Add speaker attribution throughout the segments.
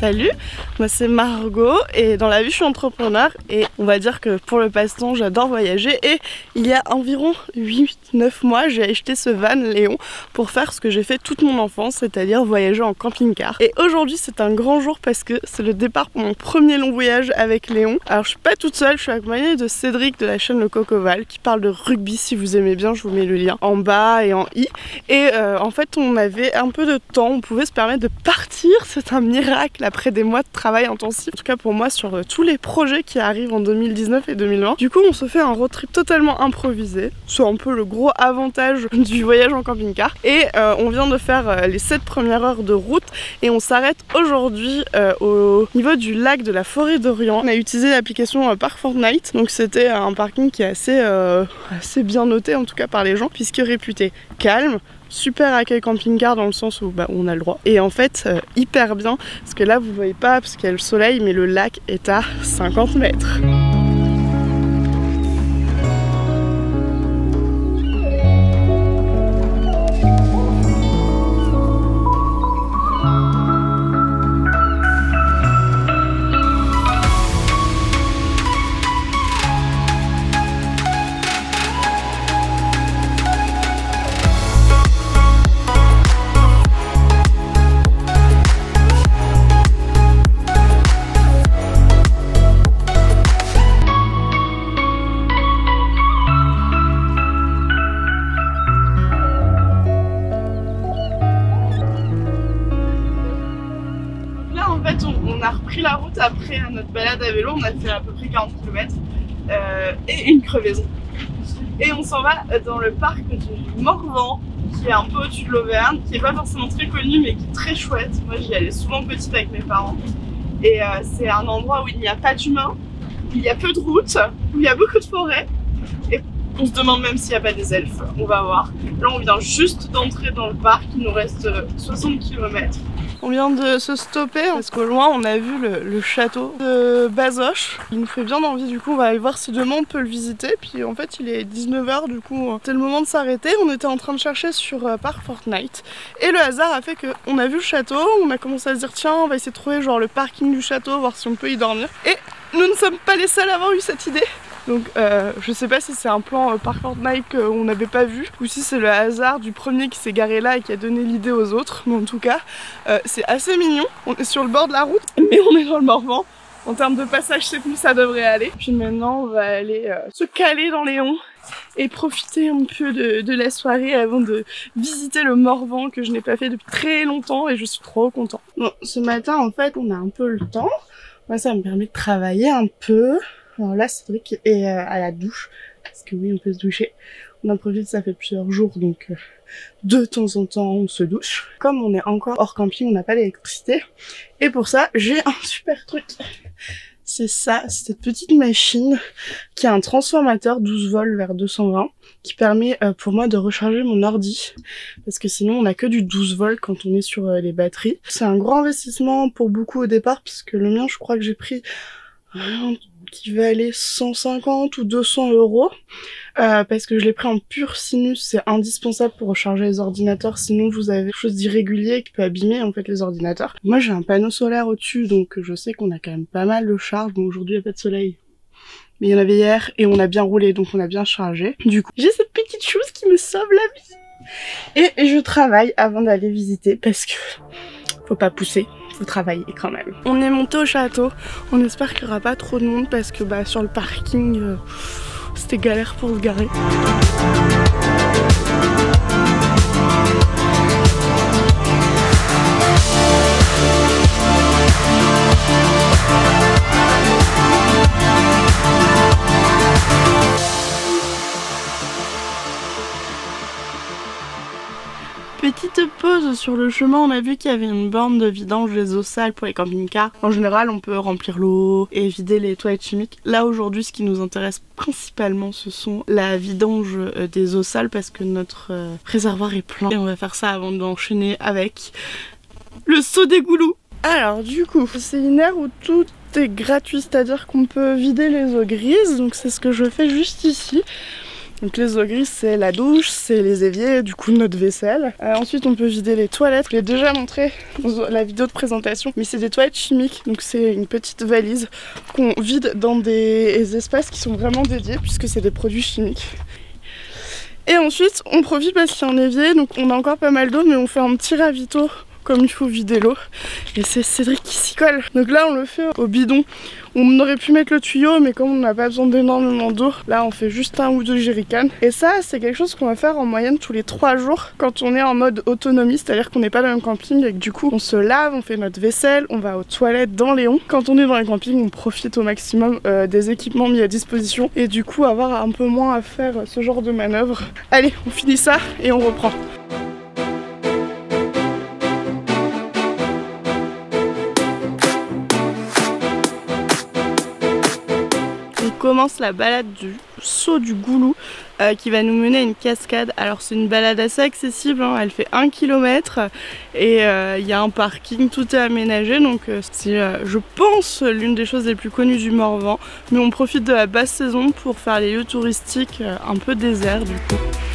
Speaker 1: Salut Moi c'est Margot et dans la vie je suis entrepreneur et on va dire que pour le passe-temps j'adore voyager et il y a environ 8-9 mois j'ai acheté ce van Léon pour faire ce que j'ai fait toute mon enfance, c'est-à-dire voyager en camping-car. Et aujourd'hui c'est un grand jour parce que c'est le départ pour mon premier long voyage avec Léon. Alors je suis pas toute seule, je suis accompagnée de Cédric de la chaîne Le Cocoval qui parle de rugby si vous aimez bien, je vous mets le lien en bas et en i. Et euh, en fait on avait un peu de temps, on pouvait se permettre de partir, c'est un miracle après des mois de travail intensif, en tout cas pour moi sur euh, tous les projets qui arrivent en 2019 et 2020. Du coup on se fait un road trip totalement improvisé, c'est un peu le gros avantage du voyage en camping-car. Et euh, on vient de faire euh, les 7 premières heures de route et on s'arrête aujourd'hui au niveau du lac de la forêt d'Orient. On a utilisé l'application Park Fortnite, donc c'était un parking qui est assez, assez bien noté en tout cas par les gens puisque réputé calme, super accueil camping-car dans le sens où bah, on a le droit. Et en fait, euh, hyper bien, parce que là, vous voyez pas, parce qu'il y a le soleil, mais le lac est à 50 mètres. La route après notre balade à vélo. On a fait à peu près 40 km euh, et une crevaison. Et on s'en va dans le parc du Morvan, qui est un peu au-dessus de l'Auvergne, qui est pas forcément très connu, mais qui est très chouette. Moi, j'y allais souvent petite avec mes parents. Et euh, c'est un endroit où il n'y a pas d'humains, il y a peu de routes, où il y a beaucoup de forêts. Et on se demande même s'il n'y a pas des elfes. On va voir. Là, on vient juste d'entrer dans le parc. Il nous reste 60 km. On vient de se stopper parce qu'au loin on a vu le, château de Bazoche. Il nous fait bien envie du coup on va aller voir si demain on peut le visiter. Puis en fait il est 19h du coup c'était le moment de s'arrêter. On était en train de chercher sur euh, Park Fortnite et le hasard a fait qu'on a vu le château, on a commencé à se dire tiens on va essayer de trouver genre le parking du château, voir si on peut y dormir. Et nous ne sommes pas les seuls à avoir eu cette idée. Donc euh, je sais pas si c'est un plan euh, par Fortnite qu'on n'avait pas vu ou si c'est le hasard du premier qui s'est garé là et qui a donné l'idée aux autres. Mais en tout cas, euh, c'est assez mignon. On est sur le bord de la route, mais on est dans le Morvan. En termes de passage, c'est plus ça devrait aller. Puis maintenant, on va aller se caler dans Léon et profiter un peu de, de, la soirée avant de visiter le Morvan que je n'ai pas fait depuis très longtemps et je suis trop content. Bon, ce matin, en fait, on a un peu le temps. Moi, ça me permet de travailler un peu. Alors là, Cédric est euh, à la douche, parce que oui, on peut se doucher. On en profite, ça fait plusieurs jours, donc euh, de temps en temps, on se douche. Comme on est encore hors camping, on n'a pas d'électricité. Et pour ça, j'ai un super truc. C'est ça, cette petite machine qui a un transformateur 12 volts vers 220 qui permet euh, pour moi de recharger mon ordi parce que sinon on a que du 12 volts quand on est sur les batteries. C'est un gros investissement pour beaucoup au départ puisque le mien je crois que j'ai pris qui va aller 150 ou 200 euros euh, parce que je l'ai pris en pur sinus, c'est indispensable pour recharger les ordinateurs, sinon vous avez quelque chose d'irrégulier qui peut abîmer en fait les ordinateurs. Moi j'ai un panneau solaire au-dessus, donc je sais qu'on a quand même pas mal de charge. Bon aujourd'hui il n'y a pas de soleil, mais il y en avait hier et on a bien roulé, donc on a bien chargé. Du coup j'ai cette petite chose qui me sauve la vie. Et je travaille avant d'aller visiter parce que faut pas pousser travailler quand même. On est monté au château, on espère qu'il n'y aura pas trop de monde parce que bah, sur le parking, euh, c'était galère pour se garer. Petite pause sur le chemin, on a vu qu'il y avait une borne de vidange des eaux sales pour les camping-cars. En général, on peut remplir l'eau et vider les toilettes chimiques. Là, aujourd'hui, ce qui nous intéresse principalement, ce sont la vidange euh, des eaux sales parce que notre euh, réservoir est plein. Et on va faire ça avant d'enchaîner avec le saut des goulous. Alors, du coup, c'est une aire où tout est gratuit, c'est-à-dire qu'on peut vider les eaux grises. Donc, c'est ce que je fais juste ici. Donc les eaux grises, c'est la douche, c'est les éviers, du coup notre vaisselle. Euh, ensuite, on peut vider les toilettes. Je l'ai déjà montré dans la vidéo de présentation, mais c'est des toilettes chimiques. Donc c'est une petite valise qu'on vide dans des espaces qui sont vraiment dédiés puisque c'est des produits chimiques. Et ensuite, on profite parce qu'il y a un évier, donc on a encore pas mal d'eau, mais on fait un petit ravito comme il faut vider l'eau. Et c'est Cédric qui s'y colle. Donc là, on le fait au bidon. On aurait pu mettre le tuyau, mais comme on n'a pas besoin d'énormément d'eau, là, on fait juste un ou deux jerrycans. Et ça, c'est quelque chose qu'on va faire en moyenne tous les trois jours quand on est en mode autonomie, c'est-à-dire qu'on n'est pas dans un camping et que du coup, on se lave, on fait notre vaisselle, on va aux toilettes dans Léon. Quand on est dans un camping, on profite au maximum euh, des équipements mis à disposition et du coup, avoir un peu moins à faire ce genre de manœuvre. Allez, on finit ça et on reprend. Commence la balade du saut du Goulou euh, qui va nous mener à une cascade. Alors c'est une balade assez accessible, hein. elle fait 1 km et euh, il y a un parking, tout est aménagé donc euh, c'est je pense l'une des choses les plus connues du Morvan. Mais on profite de la basse saison pour faire les lieux touristiques un peu déserts du coup.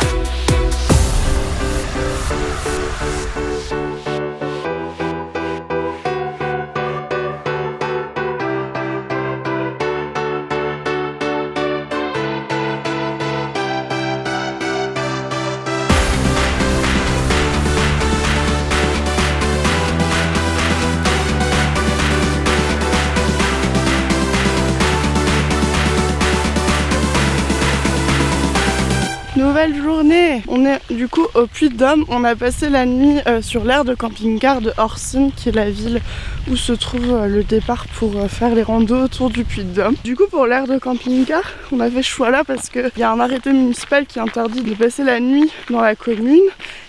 Speaker 1: Nouvelle journée On est du coup au Puy de Dôme. On a passé la nuit euh, sur l'aire de camping-car de Orsine, qui est la ville où se trouve euh, le départ pour euh, faire les randos autour du Puy de Dôme. Du coup pour l'aire de camping-car, on a fait ce choix là parce qu'il y a un arrêté municipal qui interdit de passer la nuit dans la commune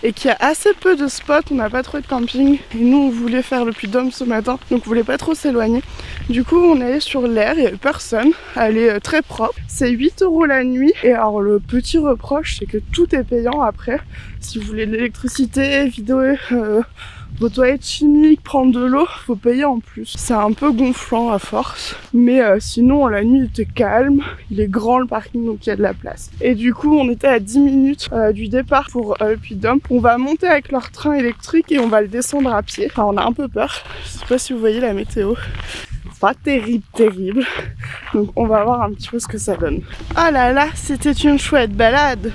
Speaker 1: et qui a assez peu de spots, on n'a pas trop de camping et nous on voulait faire le Puy de Dôme ce matin donc on voulait pas trop s'éloigner. Du coup on est sur l'air, il personne, elle est très propre. C'est 8 euros la nuit et alors le petit reproche c'est que tout est après. Si vous voulez de l'électricité, vidéo, euh, vos toilettes chimiques, prendre de l'eau, faut payer en plus. C'est un peu gonflant à force, mais euh, sinon la nuit était calme, il est grand le parking donc il y a de la place. Et du coup on était à 10 minutes euh, du départ pour Puy On va monter avec leur train électrique et on va le descendre à pied. Enfin on a un peu peur, je sais pas si vous voyez la météo pas terrible, terrible. Donc on va voir un petit peu ce que ça donne. Oh là là, c'était une chouette balade.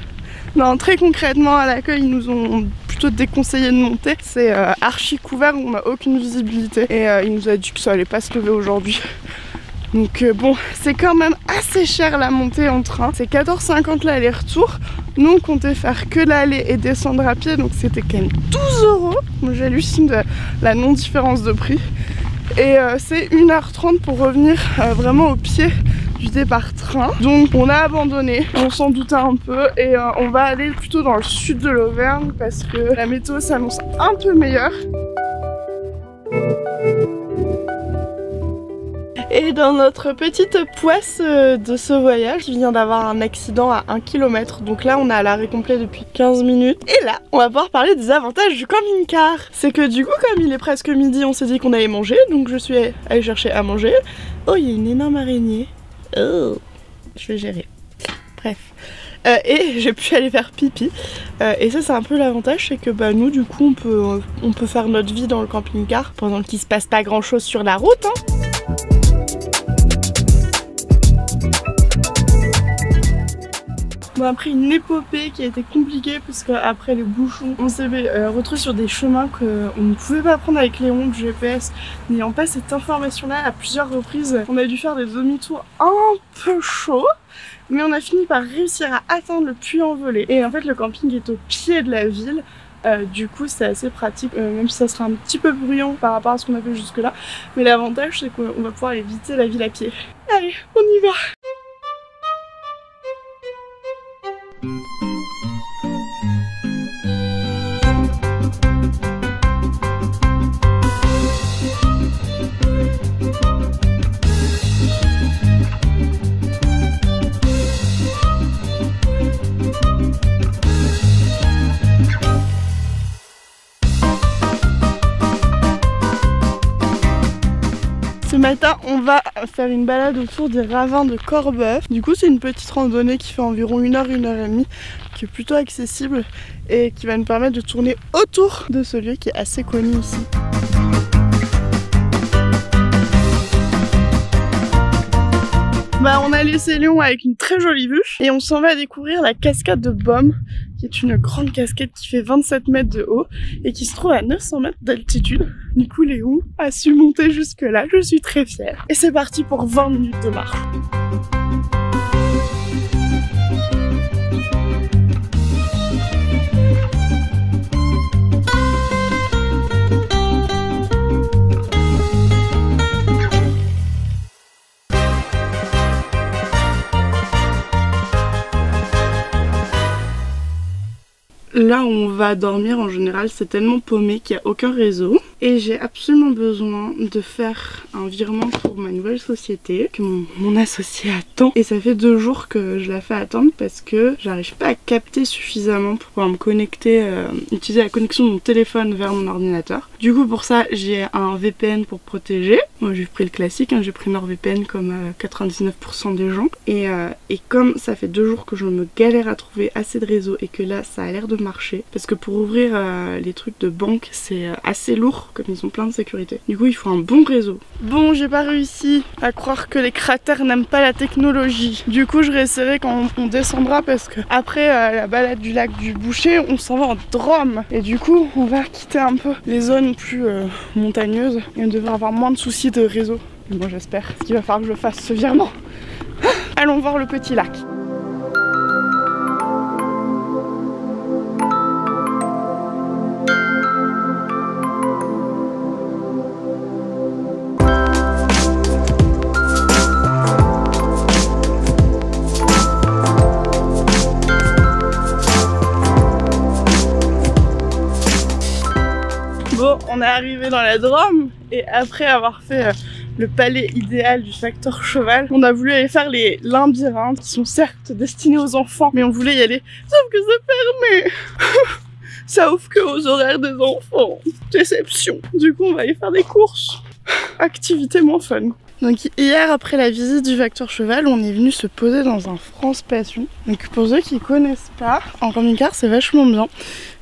Speaker 1: Non, très concrètement, à l'accueil, ils nous ont plutôt déconseillé de monter. C'est euh, archi couvert, on n'a aucune visibilité. Et euh, il nous a dit que ça allait pas se lever aujourd'hui. Donc euh, bon, c'est quand même assez cher la montée en train. C'est 14,50 l'aller-retour. Nous, on comptait faire que l'aller et descendre à pied, donc c'était quand même 12 euros. J'hallucine de la non-différence de prix. Et c'est 1h30 pour revenir vraiment au pied du départ train. Donc on a abandonné, on s'en doutait un peu et euh, on va aller plutôt dans le sud de l'Auvergne parce que la météo s'annonce un peu meilleure. Et dans notre petite poisse euh, de ce voyage, il vient d'avoir un accident à 1 km. Donc là, on est à l'arrêt complet depuis 15 minutes. Et là, on va pouvoir parler des avantages du camping-car. C'est que du coup, comme il est presque midi, on s'est dit qu'on allait manger. Donc je suis allée chercher à manger. Oh, il y a une énorme araignée. Oh, je vais gérer. Bref. Euh, et j'ai pu aller faire pipi. Euh, et ça c'est un peu l'avantage, c'est que bah, nous du coup on peut, on peut faire notre vie dans le camping-car pendant qu'il se passe pas grand chose sur la route. Hein. On a pris une épopée qui a été compliquée parce qu'après les bouchons, on s'est euh, retrouvé sur des chemins qu'on ne pouvait pas prendre avec les ondes GPS. N'ayant pas cette information-là à plusieurs reprises, on a dû faire des demi-tours un peu chauds. Mais on a fini par réussir à atteindre le puits envolé. Et en fait, le camping est au pied de la ville. Euh, du coup, c'est assez pratique, euh, même si ça sera un petit peu bruyant par rapport à ce qu'on a fait jusque-là. Mais l'avantage, c'est qu'on va pouvoir éviter la ville à pied. Allez, on y va matin, on va faire une balade autour des ravins de Corbeuf. Du coup, c'est une petite randonnée qui fait environ une heure, une heure et demie, qui est plutôt accessible et qui va nous permettre de tourner autour de ce lieu qui est assez connu ici. Bah, on a laissé Lyon avec une très jolie vue et on s'en va découvrir la cascade de Baume qui est une grande cascade qui fait 27 mètres de haut et qui se trouve à 900 mètres d'altitude. Du coup, Léon a su monter jusque là, je suis très fière. Et c'est parti pour 20 minutes de marche. Là où on va dormir en général, c'est tellement paumé qu'il n'y a aucun réseau. Et j'ai absolument besoin de faire un virement pour ma nouvelle société que mon, associé attend. Et ça fait deux jours que je la fais attendre parce que j'arrive pas à capter suffisamment pour pouvoir me connecter, euh, utiliser la connexion de mon téléphone vers mon ordinateur. Du coup pour ça j'ai un VPN pour protéger. Moi j'ai pris le classique, hein, j'ai pris NordVPN comme 99% euh, des gens. Et, euh, et comme ça fait deux jours que je me galère à trouver assez de réseau et que là ça a l'air de marcher. Parce que pour ouvrir les trucs de banque c'est assez lourd comme ils ont plein de sécurité. Du coup, il faut un bon réseau. Bon, j'ai pas réussi à croire que les cratères n'aiment pas la technologie. Du coup, je réessayerai quand on descendra parce que après euh, la balade du lac du Boucher, on s'en va en Drôme. Et du coup, on va quitter un peu les zones plus euh, montagneuses et on devrait avoir moins de soucis de réseau. Moi, j'espère qu'il va falloir que je fasse ce virement. Allons voir le petit lac. On est arrivé dans la Drôme et après avoir fait euh, le palais idéal du facteur cheval, on a voulu aller faire les labyrinthes qui sont certes destinés aux enfants, mais on voulait y aller, sauf que c'est fermé Ça ouvre que aux horaires des enfants. Déception. Du coup, on va aller faire des courses. Activité moins fun. Donc hier après la visite du facteur cheval, on est venu se poser dans un France Passion. Donc pour ceux qui connaissent pas, en camping-car c'est vachement bien.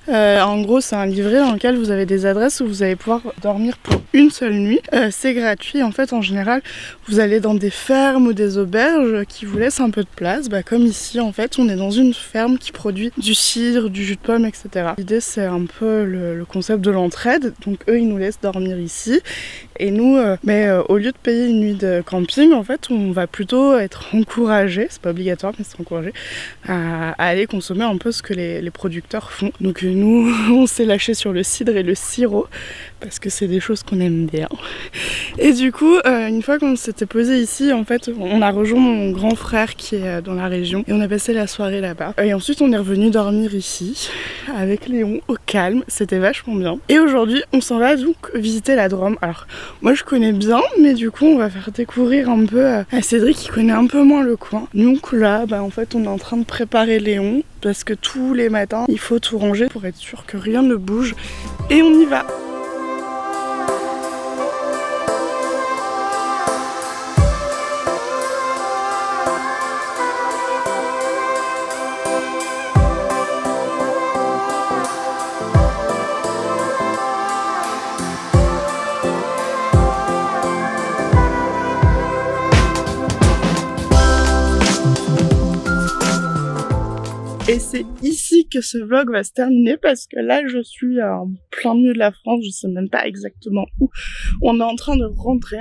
Speaker 1: Euh, en gros, c'est un livret dans lequel vous avez des adresses où vous allez pouvoir dormir pour une seule nuit. Euh, c'est gratuit. En fait, en général, vous allez dans des fermes ou des auberges qui vous laissent un peu de place. Bah, comme ici, en fait, on est dans une ferme qui produit du cidre, du jus de pomme, etc. L'idée, c'est un peu le, concept de l'entraide. Donc, eux, ils nous laissent dormir ici. Et nous, euh, mais au lieu de payer une nuit de camping, en fait, on va plutôt être encouragé, c'est pas obligatoire, mais c'est encouragé, à, aller consommer un peu ce que les, producteurs font. Nous, on s'est lâché sur le cidre et le sirop parce que c'est des choses qu'on aime bien. Et du coup, euh, une fois qu'on s'était posé ici, en fait, on a rejoint mon grand frère qui est euh, dans la région et on a passé la soirée là-bas. Et ensuite, on est revenu dormir ici avec Léon au calme. C'était vachement bien. Et aujourd'hui, on s'en va donc visiter la Drôme. Alors, moi, je connais bien, mais du coup, on va faire découvrir un peu euh, à Cédric qui connaît un peu moins le coin. Donc là, bah, en fait, on est en train de préparer Léon parce que tous les matins, il faut tout ranger pour être sûr que rien ne bouge. Et on y va. C'est ici que ce vlog va se terminer parce que là je suis en plein milieu de la France, je sais même pas exactement où. On est en train de rentrer.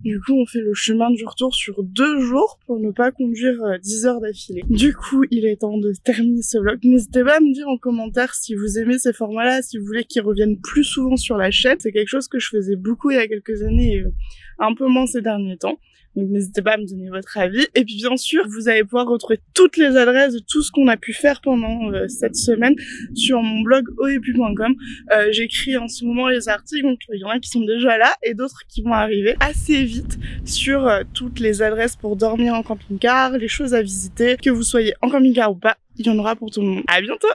Speaker 1: Du coup on fait le chemin du retour sur deux jours pour ne pas conduire 10 euh, heures d'affilée. Du coup il est temps de terminer ce vlog. N'hésitez pas à me dire en commentaire si vous aimez ces formats-là, si vous voulez qu'ils reviennent plus souvent sur la chaîne. C'est quelque chose que je faisais beaucoup il y a quelques années et un peu moins ces derniers temps. Donc n'hésitez pas à me donner votre avis. Et puis bien sûr, vous allez pouvoir retrouver toutes les adresses de tout ce qu'on a pu faire pendant euh, cette semaine sur mon blog oepu.com. Euh, J'écris en ce moment les articles, donc il y en a qui sont déjà là et d'autres qui vont arriver assez vite sur euh, toutes les adresses pour dormir en camping-car, les choses à visiter, que vous soyez en camping-car ou pas, il y en aura pour tout le monde. À bientôt